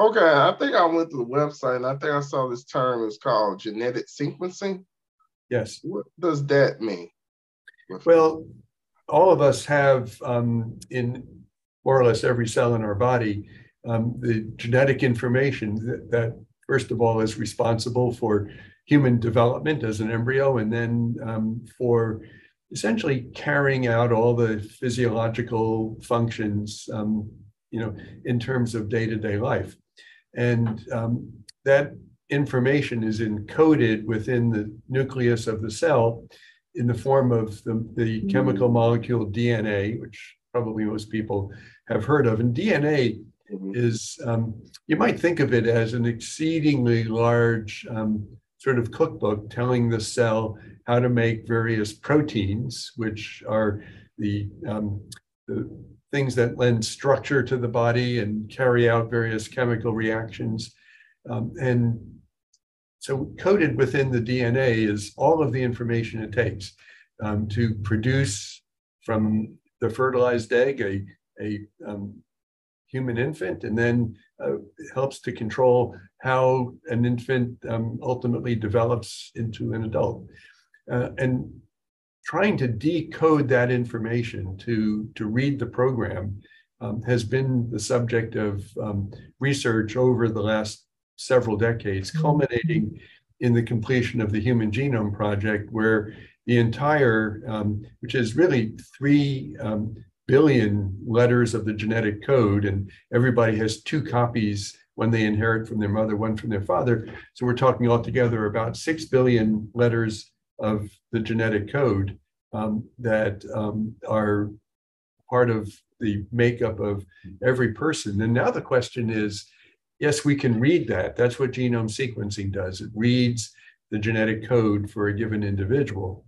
Okay, I think I went to the website and I think I saw this term is called genetic sequencing. Yes. What does that mean? Well, all of us have um, in more or less every cell in our body um, the genetic information that, that, first of all, is responsible for human development as an embryo, and then um, for essentially carrying out all the physiological functions, um, you know, in terms of day-to-day life. And um, that information is encoded within the nucleus of the cell in the form of the, the mm-hmm. chemical molecule DNA, which probably most people have heard of. And DNA mm-hmm. is, um, you might think of it as an exceedingly large um, sort of cookbook telling the cell how to make various proteins, which are the, um, the things that lend structure to the body and carry out various chemical reactions. Um, and so coded within the DNA is all of the information it takes um, to produce from the fertilized egg a, a um, human infant and then uh, helps to control how an infant um, ultimately develops into an adult. Uh, and trying to decode that information to, to read the program um, has been the subject of um, research over the last several decades, mm-hmm. culminating in the completion of the Human Genome Project, where the entire, um, which is really three um, billion letters of the genetic code, and everybody has two copies when they inherit from their mother, one from their father. So we're talking altogether about six billion letters of the genetic code um, that um, are part of the makeup of every person. And now the question is yes, we can read that. That's what genome sequencing does. It reads the genetic code for a given individual.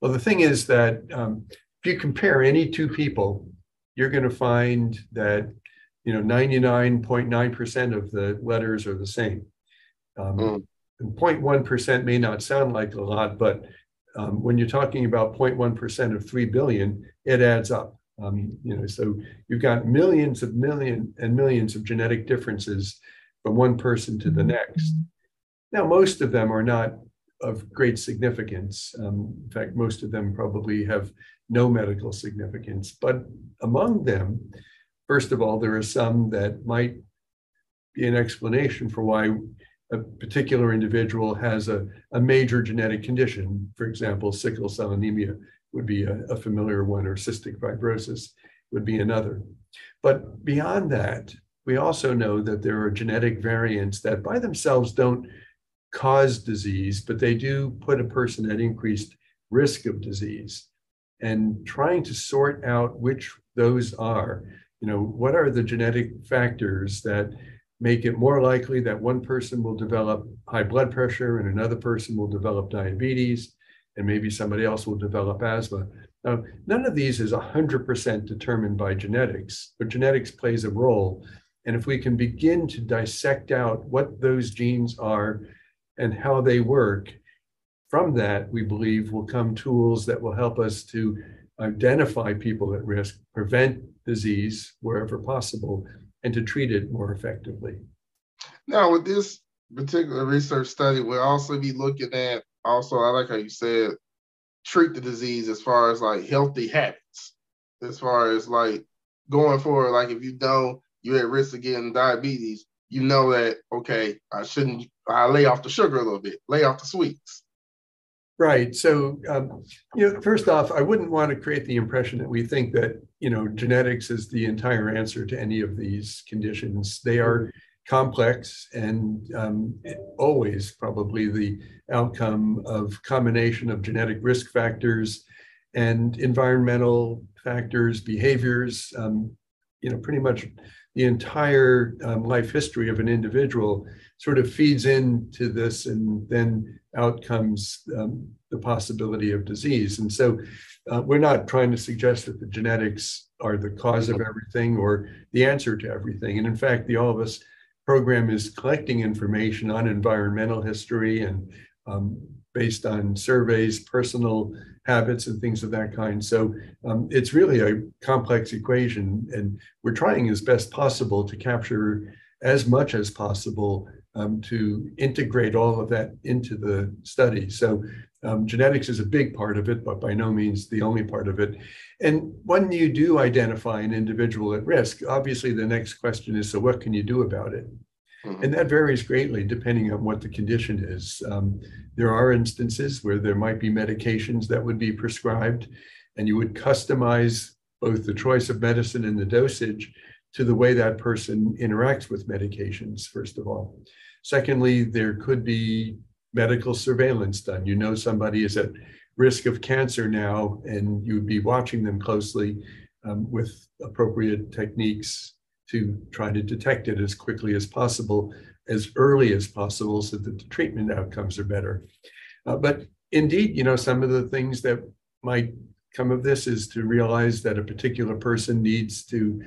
Well, the thing is that um, if you compare any two people, you're going to find that you know 99.9% of the letters are the same. Um, mm. 0.1% may not sound like a lot, but um, when you're talking about 0.1% of 3 billion, it adds up. Um, you know, so you've got millions of million and millions of genetic differences from one person to the next. Now, most of them are not of great significance. Um, in fact, most of them probably have no medical significance. But among them, first of all, there are some that might be an explanation for why a particular individual has a, a major genetic condition. For example, sickle cell anemia would be a, a familiar one, or cystic fibrosis would be another. But beyond that, we also know that there are genetic variants that by themselves don't cause disease, but they do put a person at increased risk of disease. And trying to sort out which those are, you know, what are the genetic factors that make it more likely that one person will develop high blood pressure and another person will develop diabetes and maybe somebody else will develop asthma. Now, none of these is 100% determined by genetics, but genetics plays a role. And if we can begin to dissect out what those genes are and how they work, from that, we believe will come tools that will help us to identify people at risk, prevent disease wherever possible, and to treat it more effectively. Now, with this particular research study, we'll also be looking at also, I like how you said, treat the disease as far as like healthy habits, as far as like going forward, like if you know you're at risk of getting diabetes, you know that okay, I shouldn't I lay off the sugar a little bit, lay off the sweets. Right. So, um, you know, first off, I wouldn't want to create the impression that we think that you know genetics is the entire answer to any of these conditions. They are complex and um, always probably the outcome of combination of genetic risk factors and environmental factors, behaviors. Um, you know, pretty much the entire um, life history of an individual sort of feeds into this, and then out comes um, the possibility of disease. And so uh, we're not trying to suggest that the genetics are the cause of everything or the answer to everything. And in fact, the All of Us program is collecting information on environmental history and um, based on surveys, personal habits, and things of that kind. So um, it's really a complex equation, and we're trying as best possible to capture as much as possible um, to integrate all of that into the study. So um, genetics is a big part of it, but by no means the only part of it. And when you do identify an individual at risk, obviously the next question is, so what can you do about it? Mm-hmm. And that varies greatly depending on what the condition is. Um, there are instances where there might be medications that would be prescribed, and you would customize both the choice of medicine and the dosage to the way that person interacts with medications, first of all. Secondly, there could be medical surveillance done. You know somebody is at risk of cancer now, and you would be watching them closely um, with appropriate techniques to try to detect it as quickly as possible, as early as possible, so that the treatment outcomes are better. Uh, but indeed, you know, some of the things that might come of this is to realize that a particular person needs to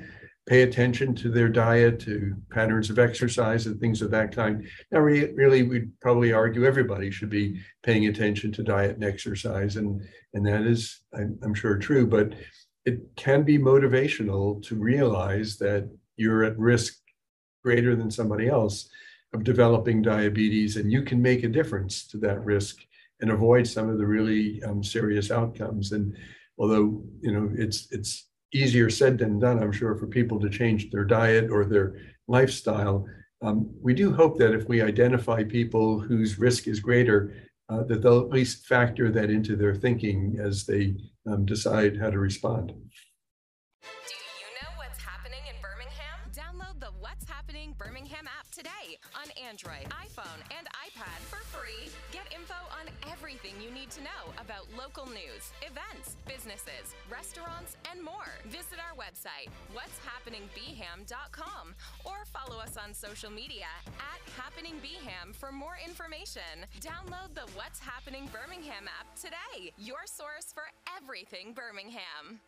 pay attention to their diet, to patterns of exercise, and things of that kind. Now, re- really, we'd probably argue everybody should be paying attention to diet and exercise, and and that is, I'm, I'm sure, true. But it can be motivational to realize that you're at risk greater than somebody else of developing diabetes, and you can make a difference to that risk and avoid some of the really um, serious outcomes. And although you know it's it's easier said than done, I'm sure, for people to change their diet or their lifestyle. Um, we do hope that if we identify people whose risk is greater, uh, that they'll at least factor that into their thinking as they um, decide how to respond. Birmingham app today on Android, iPhone, and iPad for free. Get info on everything you need to know about local news, events, businesses, restaurants, and more. Visit our website, what'shappeningbham.com, or follow us on social media at happeningbham for more information. Download the What's Happening Birmingham app today, your source for everything Birmingham.